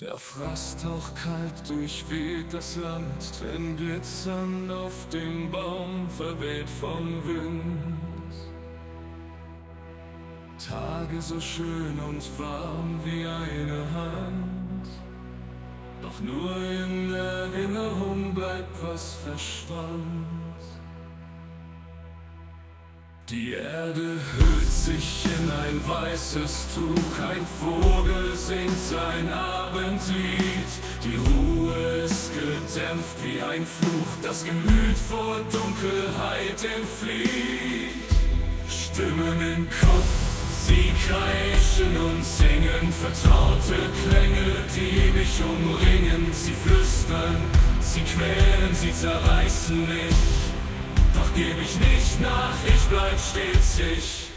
Der Frosthauch kalt durchweht das Land, Tränen glitzern auf dem Baum, verweht vom Wind. Tage so schön und warm wie eine Hand, doch nur in Erinnerung bleibt was verschwand. Die Erde hüllt sich in ein weißes Tuch, ein Vogel singt sein Abendlied. Die Ruhe ist gedämpft wie ein Fluch, das Gemüt vor Dunkelheit entflieht. Stimmen im Kopf, sie kreischen und singen vertraute Klänge, die mich umringen. Sie flüstern, sie quälen, sie zerreißen mich. Doch geb ich nicht nach, ich bleib stets ich.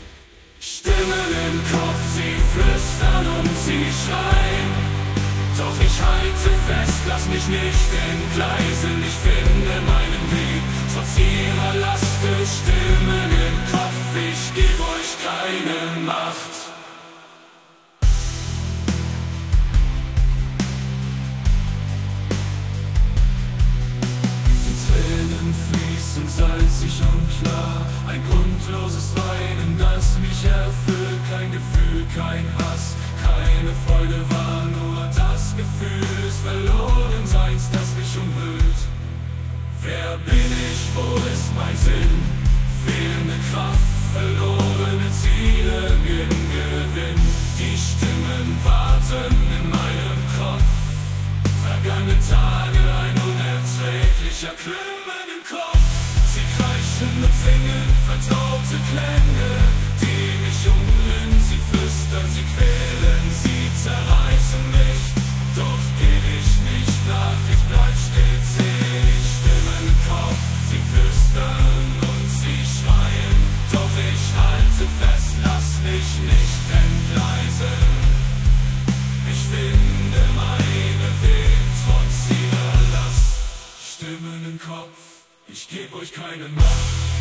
Stimmen im Kopf, sie flüstern und sie schreien. Doch ich halte fest, lass mich nicht entgleisen. Ich finde meinen Weg, trotz ihrer Last. Stimmen im Kopf, ich geb euch keine Macht. salzig und klar. Ein grundloses Weinen, das mich erfüllt. Kein Gefühl, kein Hass, keine Freude war nur das Gefühl des Verlorenseins, das mich umhüllt. Wer bin ich, wo ist mein Sinn? Fehlende Kraft, verlorene Ziele im Gewinn. Die Stimmen warten in meinem Kopf. Vergangene Tage, ein unerträglicher Klimmen im Kopf. Und singen vertraute Klänge, die mich umhüllen, sie flüstern, sie quälen, sie zerreißen mich. Doch geh ich nicht nach, ich bleib stets ich. Stimmen im Kopf, sie flüstern und sie schreien. Doch ich halte fest, lass mich nicht entgleisen. Ich finde meinen Weg trotz ihrer Last. Stimmen im Kopf. Ich geb euch keine Macht.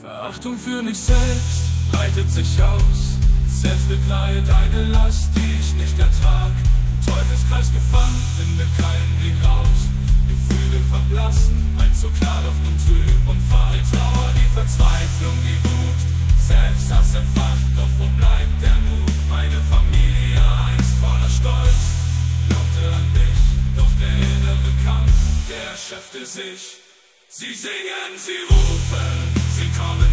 Verachtung für mich selbst breitet sich aus. Selbstmitleid eine Last, die ich nicht ertrag. Teufelskreis gefangen, finde keinen Weg raus. Gefühle verblassen, ein so klar, doch nun trüb und fahl. Trauer, die Verzweiflung, die Wut, Selbsthass entfacht, doch wo bleibt der Mut? Meine Familie einst voller Stolz, glaubte an dich, doch der innere Kampf, der schöpfte sich. Sie singen, sie rufen, sie kommen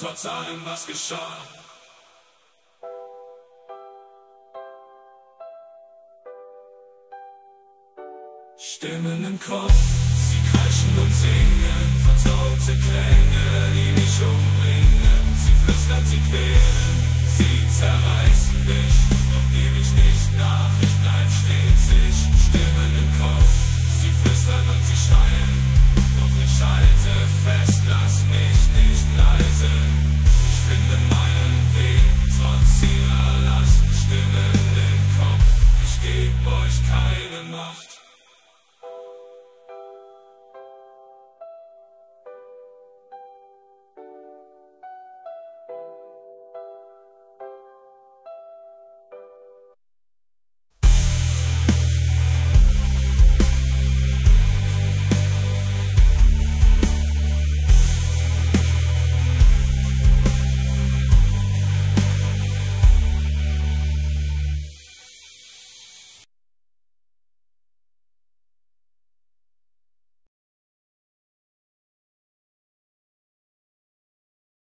trotz allem, was geschah. Stimmen im Kopf, sie kreischen und singen, vertraute Klänge, die mich umbringen. Sie flüstern, sie quälen, sie zerreißen mich, doch geb ich nicht.